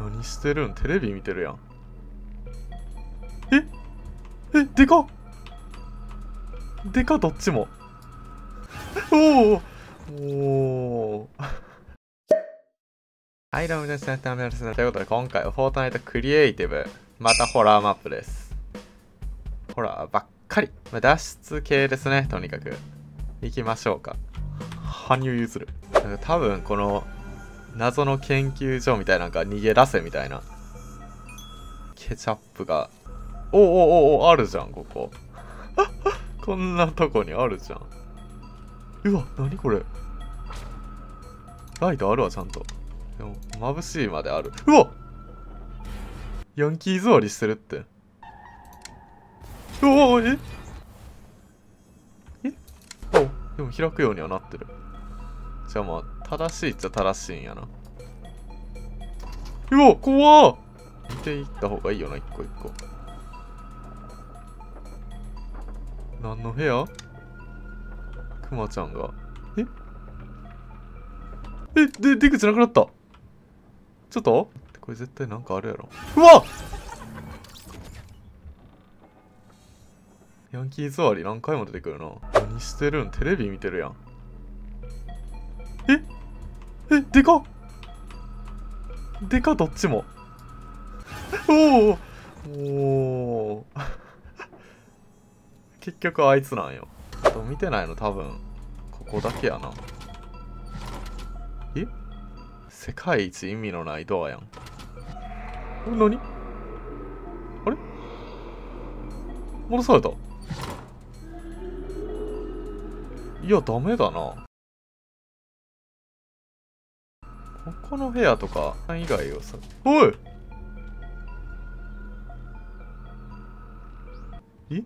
何してるん？テレビ見てるやん。え？え、でかでかどっちも。お おおー はい、どうも皆さん、タミヤですということで、今回はフォートナイトクリエイティブ、またホラーマップです。ホラーばっかり。まあ脱出系ですね、とにかく。行きましょうか。羽生結弦。多分、この、謎の研究所みたいな、なんか逃げ出せみたいな。ケチャップが。おおおおあるじゃん、ここ。こんなとこにあるじゃん。うわ、なにこれ。ライトあるわ、ちゃんと。眩しいまである。うわヤンキー座りしてるって。うわえ？え？おでも開くようにはなってる。じゃあまあ、正しいっちゃ正しいんやな。うわ怖っ見ていった方がいいよな、一個一個。何の部屋？くまちゃんが。え？え、で、出口なくなったちょっと？これ絶対なんかあるやろ。うわヤンキー座り何回も出てくるな。何してるん？テレビ見てるやん。でかでかどっちも。おおお 結局あいつなんよ。と見てないの多分、ここだけやな。え？世界一意味のないドアやん。これ何？あれ？戻されたいや、ダメだな。ここの部屋とか以外をさ、おいえ？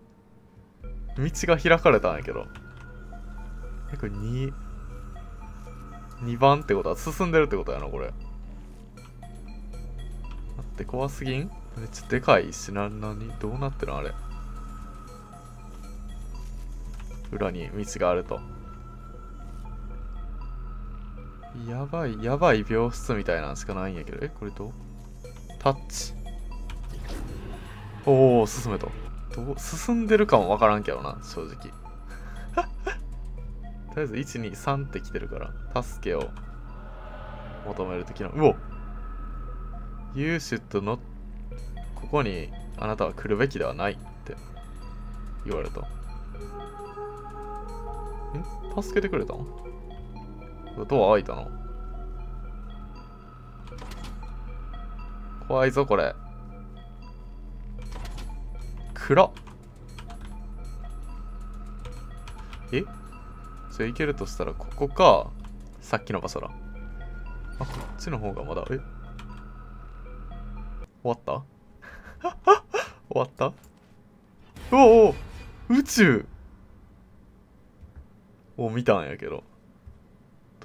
道が開かれたんやけど。え、これ2、2番ってことは進んでるってことやな、これ。待って、怖すぎん？めっちゃでかいしな、なに、どうなってるのあれ。裏に道があると。やばい、やばい病室みたいなのしかないんやけど。え、これどう？タッチ。おお、進めた。どう？進んでるかもわからんけどな、正直。とりあえず、1、2、3って来てるから、助けを求める的な。うお !You should not ここにあなたは来るべきではないって言われた。え助けてくれたん？ドア開いたの？怖いぞ、これ。暗っ。え？じゃあ行けるとしたらここか。さっきの場所だ。あこっちの方がまだ。え？終わった？終わった？おお宇宙。を見たんやけど。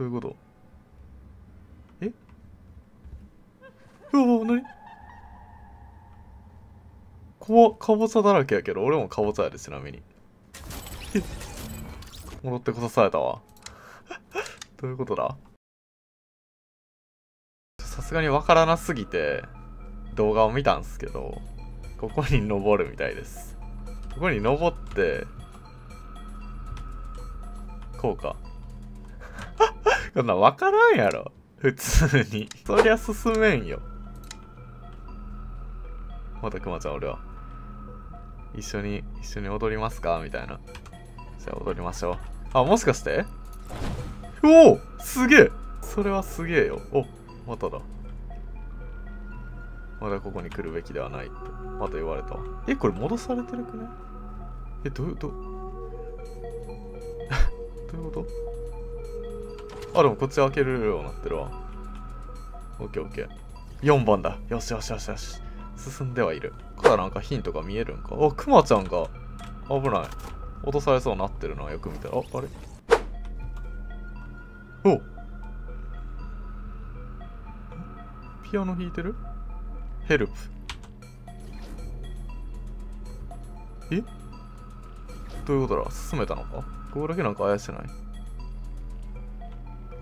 どういうこと？え？うわ何？こわ、かぼちゃだらけやけど、俺もかぼちゃやで、ちなみに。戻ってこさされたわ。どういうことだ？さすがにわからなすぎて、動画を見たんすけど、ここに登るみたいです。ここに登って、こうか。こんなんわからんやろ。普通に。そりゃ進めんよ。またくまちゃん俺は。一緒に、一緒に踊りますか？みたいな。じゃあ踊りましょう。あ、もしかして？おおすげえそれはすげえよ。お、まただ。まだここに来るべきではないって。また言われたわ。え、これ戻されてるくね？え、どういう、どう、どういうこと？あ、でもこっち開けるようになってるわ。オッケーオッケー。4番だ。よしよしよしよし。進んではいる。からなんかヒントが見えるんか？あ、クマちゃんが危ない。落とされそうになってるな、よく見たら。あ、あれ？おピアノ弾いてる？ヘルプ。え？どういうことだ？進めたのか？ここだけなんか怪しない？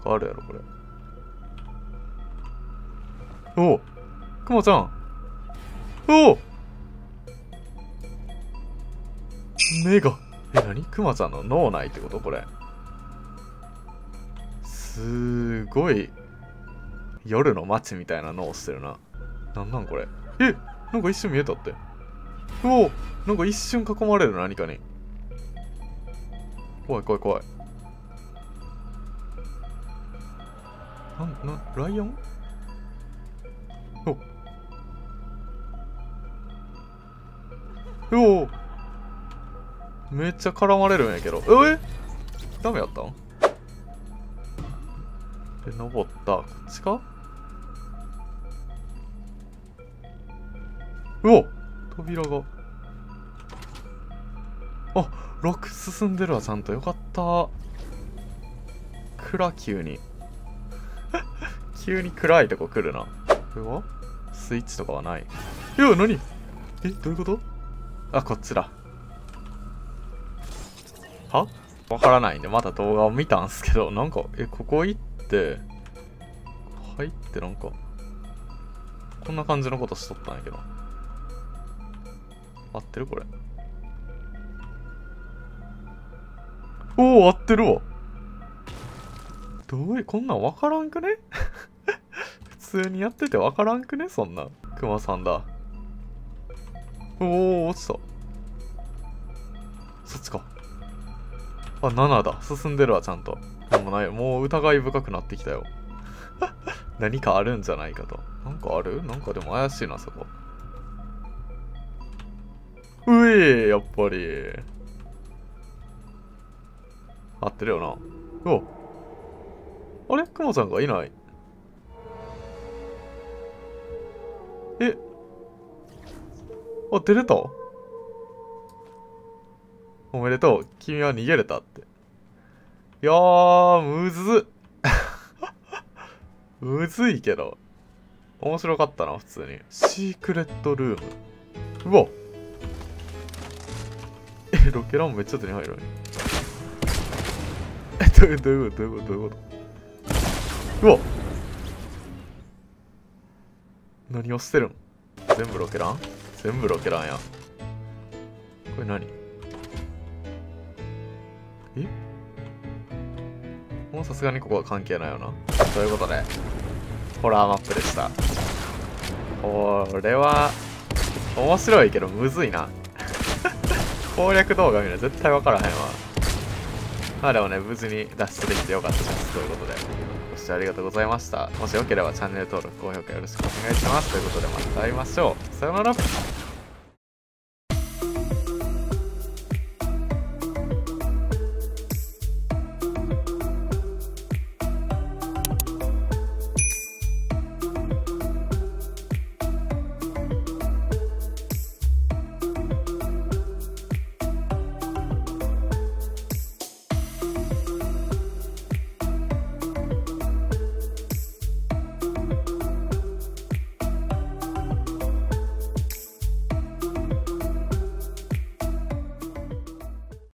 変わるやろ、これ。おおくまちゃん。おお目がえ何？くまちゃんの脳内ってこと？これ。すごい夜の街みたいな脳してるな。なんなんこれ？えなんか一瞬見えたって。うおなんか一瞬囲まれる何かに。怖い怖い怖い。なんなライオン？お。おめっちゃ絡まれるんやけど。え？ダメやったん？で登った。こっちか？うお。扉が。あ6進んでるわちゃんと。よかった。暗急に。急に暗いとこ来るな。これはスイッチとかはない。いや何？えどういうこと？あこっちだ。は？わからないんでまた動画を見たんすけどなんかえここ行って入ってなんかこんな感じのことしとったんやけど。合ってるこれ？おお合ってるわ。どういう？こんなんわからんくね？通にやっててわからんくね？そんなクマさんだ。おお落ちた。そっちか。あ7だ。進んでるわちゃんと。でもないもう疑い深くなってきたよ。何かあるんじゃないかと。なんかある？なんかでも怪しいなそこ。うえやっぱり。合ってるよな。お。あれ？クマさんがいない。え。あ出れた？おめでとう。君は逃げれたって。いやーむずっ。むずいけど。面白かったな普通に。シークレットルーム。うわ。えロケランめっちゃ手に入るのにえどういうどういうことどういうこと？どういうこと？うわ。何をしてるん？全部ロケラン？全部ロケランや。これ何？え？もうさすがにここは関係ないよな。ということでホラーマップでした。これは面白いけどむずいな。攻略動画見るの絶対分からへんわ。まあでもね無事に脱出できてよかったです。ということでご視聴ありがとうございました。もしよければチャンネル登録高評価よろしくお願いします。ということでまた会いましょう。さようなら。